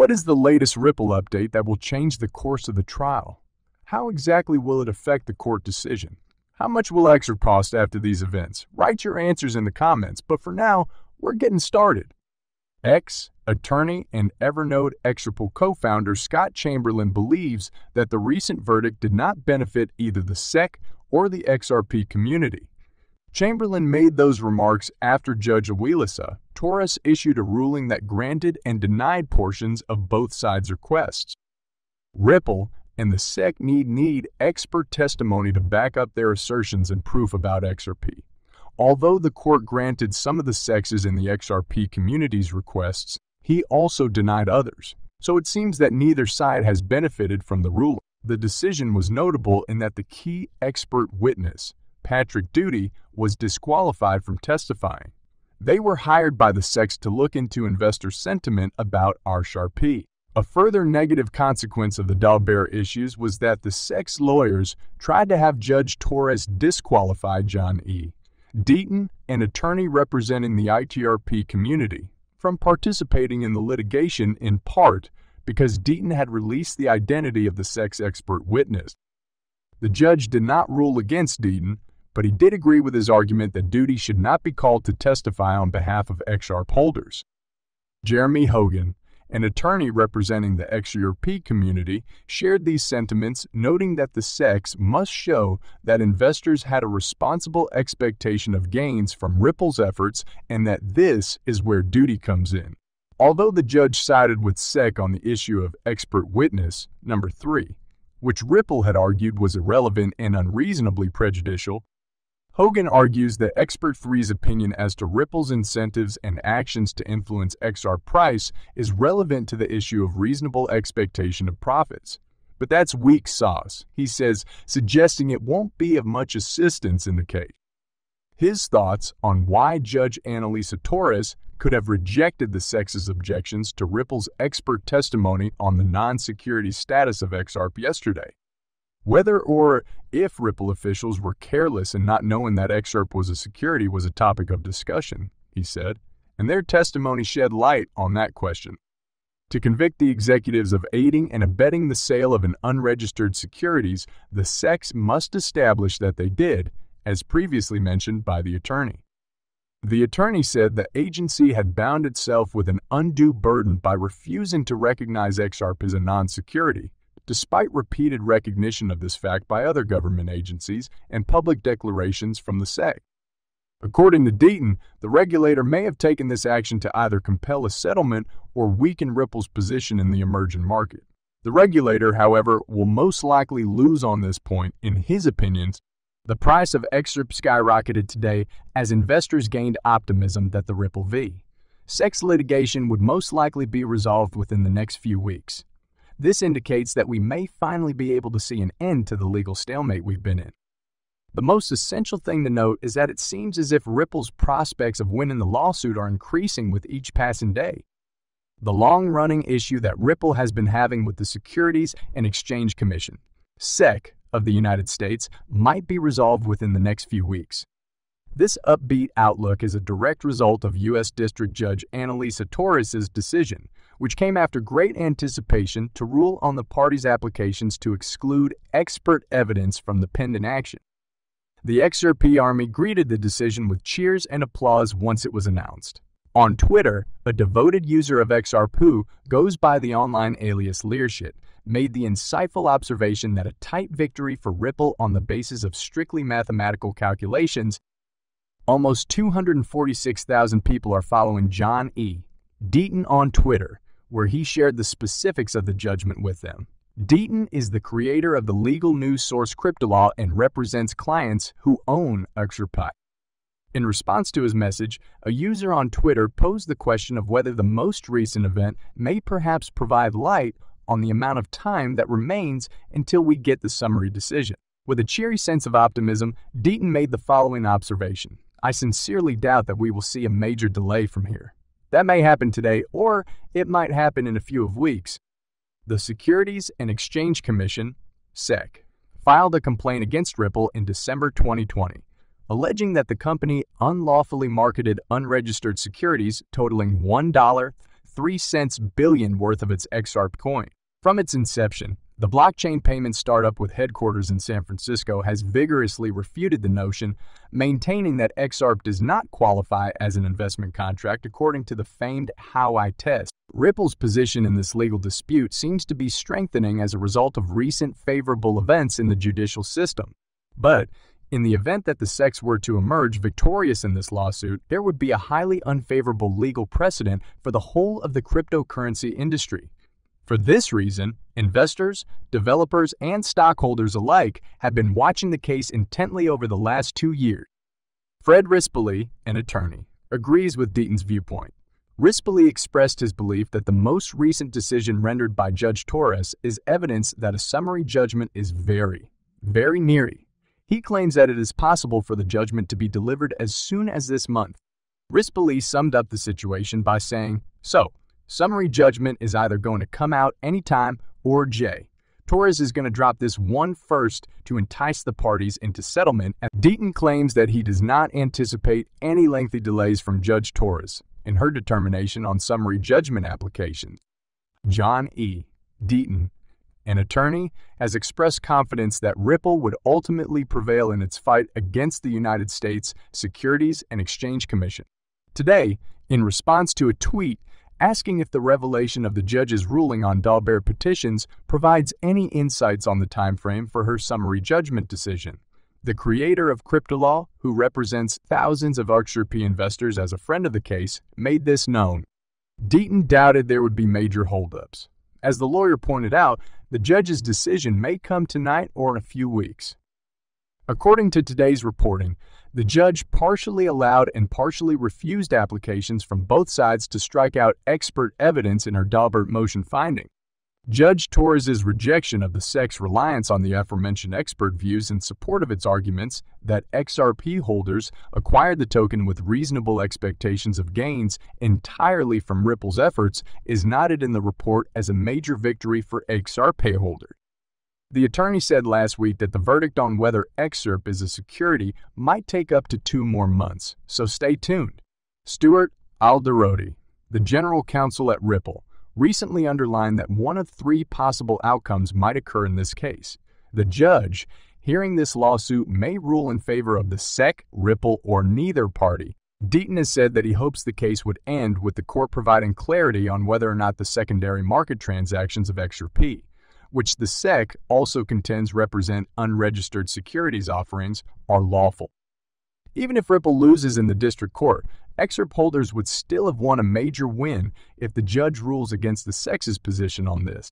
What is the latest Ripple update that will change the course of the trial? How exactly will it affect the court decision? How much will XRP cost after these events? Write your answers in the comments, but for now, we're getting started. Ex attorney and Evernote Excerpt co founder Scott Chamberlain believes that the recent verdict did not benefit either the SEC or the XRP community. Chamberlain made those remarks after Judge Annalisa Torres issued a ruling that granted and denied portions of both sides' requests. Ripple and the SEC need need expert testimony to back up their assertions and proof about XRP. Although the court granted some of the SEC's in the XRP community's requests, he also denied others. So it seems that neither side has benefited from the ruling. The decision was notable in that the key expert witness, Patrick Doody, was disqualified from testifying. They were hired by the SEC to look into investor sentiment about XRP. A further negative consequence of the Daubert issues was that the SEC's lawyers tried to have Judge Torres disqualify John E. Deaton, an attorney representing the XRP community, from participating in the litigation in part because Deaton had released the identity of the SEC's expert witness. The judge did not rule against Deaton, but he did agree with his argument that Doody should not be called to testify on behalf of XRP holders. Jeremy Hogan, an attorney representing the XRP community, shared these sentiments, noting that the SECs must show that investors had a responsible expectation of gains from Ripple's efforts and that this is where Doody comes in. Although the judge sided with SEC on the issue of expert witness, number three, which Ripple had argued was irrelevant and unreasonably prejudicial, Hogan argues that Expert 3's opinion as to Ripple's incentives and actions to influence XR price is relevant to the issue of reasonable expectation of profits. But that's weak sauce, he says, suggesting it won't be of much assistance in the case. His thoughts on why Judge Annalisa Torres could have rejected the SEC's objections to Ripple's expert testimony on the non security status of XRP yesterday. Whether or if Ripple officials were careless in not knowing that XRP was a security was a topic of discussion, he said, and their testimony shed light on that question. To convict the executives of aiding and abetting the sale of an unregistered securities, the SECs must establish that they did, as previously mentioned by the attorney. The attorney said the agency had bound itself with an undue burden by refusing to recognize XRP as a non security, despite repeated recognition of this fact by other government agencies and public declarations from the SEC. According to Deaton, the regulator may have taken this action to either compel a settlement or weaken Ripple's position in the emerging market. The regulator, however, will most likely lose on this point, in his opinions. The price of XRP skyrocketed today as investors gained optimism that the Ripple V. SEC litigation would most likely be resolved within the next few weeks. This indicates that we may finally be able to see an end to the legal stalemate we've been in. The most essential thing to note is that it seems as if Ripple's prospects of winning the lawsuit are increasing with each passing day. The long running issue that Ripple has been having with the Securities and Exchange Commission, SEC, of the United States might be resolved within the next few weeks. This upbeat outlook is a direct result of U.S. District Judge Annalisa Torres' decision, which came after great anticipation to rule on the parties' applications to exclude expert evidence from the pending action. The XRP Army greeted the decision with cheers and applause once it was announced. On Twitter, a devoted user of XRP goes by the online alias Learshit made the insightful observation that a tight victory for Ripple on the basis of strictly mathematical calculations Almost 246,000 people are following John E. Deaton on Twitter, where he shared the specifics of the judgment with them. Deaton is the creator of the legal news source CryptoLaw and represents clients who own XRP. In response to his message, a user on Twitter posed the question of whether the most recent event may perhaps provide light on the amount of time that remains until we get the summary decision. With a cheery sense of optimism, Deaton made the following observation I sincerely doubt that we will see a major delay from here. That may happen today, or it might happen in a few of weeks. The Securities and Exchange Commission, SEC, filed a complaint against Ripple in December 2020, alleging that the company unlawfully marketed unregistered securities totaling $1, 3 cents billion worth of its XRP coin. From its inception, the blockchain payment startup with headquarters in San Francisco has vigorously refuted the notion, maintaining that XRP does not qualify as an investment contract according to the famed Howey test. Ripple's position in this legal dispute seems to be strengthening as a result of recent favorable events in the judicial system. But in the event that the SEC were to emerge victorious in this lawsuit, there would be a highly unfavorable legal precedent for the whole of the cryptocurrency industry. For this reason, investors, developers, and stockholders alike have been watching the case intently over the last two years. Fred Rispoli, an attorney, agrees with Deaton's viewpoint. Rispoli expressed his belief that the most recent decision rendered by Judge Torres is evidence that a summary judgment is very, very near. He claims that it is possible for the judgment to be delivered as soon as this month. Rispoli summed up the situation by saying, So, Summary judgment is either going to come out anytime or J. Torres is going to drop this one first to entice the parties into settlement. Deaton claims that he does not anticipate any lengthy delays from Judge Torres in her determination on summary judgment applications. John E. Deaton, an attorney, has expressed confidence that Ripple would ultimately prevail in its fight against the United States Securities and Exchange Commission. Today, in response to a tweet asking if the revelation of the judge's ruling on Daubert petitions provides any insights on the timeframe for her summary judgment decision. The creator of CryptoLaw, who represents thousands of XRP investors as a friend of the case, made this known. Deaton doubted there would be major holdups. As the lawyer pointed out, the judge's decision may come tonight or in a few weeks. According to today's reporting, the judge partially allowed and partially refused applications from both sides to strike out expert evidence in her Daubert motion finding. Judge Torres's rejection of the SEC's reliance on the aforementioned expert views in support of its arguments that XRP holders acquired the token with reasonable expectations of gains entirely from Ripple's efforts is noted in the report as a major victory for XRP holders. The attorney said last week that the verdict on whether XRP is a security might take up to two more months, so stay tuned. Stuart Alderoty, the general counsel at Ripple, recently underlined that one of three possible outcomes might occur in this case. The judge, hearing this lawsuit, may rule in favor of the SEC, Ripple, or neither party. Deaton has said that he hopes the case would end with the court providing clarity on whether or not the secondary market transactions of XRP which the SEC also contends represent unregistered securities offerings, are lawful. Even if Ripple loses in the district court, XRP holders would still have won a major win if the judge rules against the SEC's position on this.